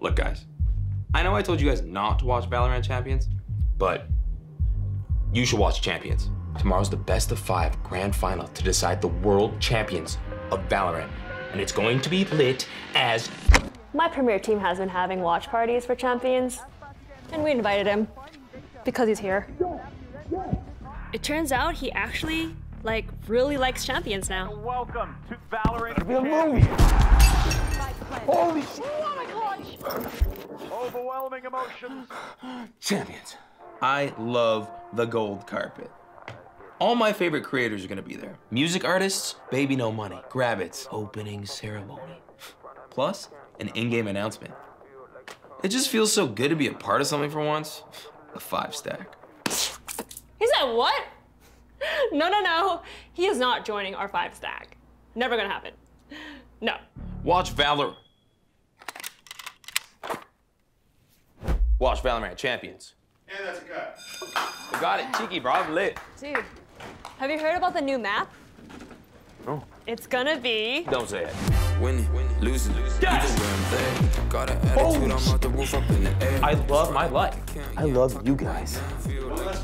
Look, guys, I know I told you guys not to watch Valorant Champions, but you should watch Champions. Tomorrow's the best of five grand final to decide the world champions of Valorant. And it's going to be lit as My premier team has been having watch parties for champions, and we invited him because he's here. It turns out he actually, like, really likes champions now. Welcome to Valorant. It'll be a movie. Overwhelming emotions. champions. I love the gold carpet. All my favorite creators are gonna be there. Music artists, Baby No Money, Grabbitz, opening ceremony. Plus, an in-game announcement. It just feels so good to be a part of something for once. A five stack. He said, what? No, no, no. He is not joining our five stack. Never gonna happen. No. Watch Valor. Watch Valorant Champions. And that's a cut. You got it, cheeky, bro. I'm lit. Dude, have you heard about the new map? No. It's gonna be. Don't say it. Winning, losing, Yes! either way I'm. Got an attitude, oh, I'm out the roof, up in the air. I love my life. I love you guys. Feel like